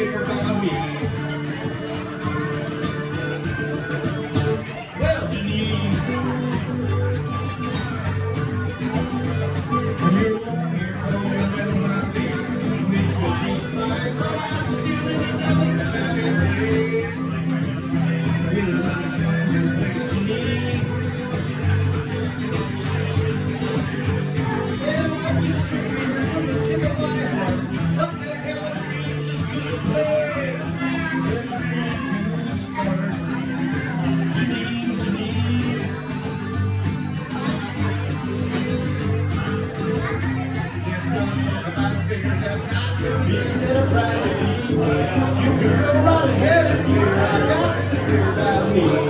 people to me. Amen.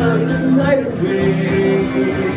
on night away.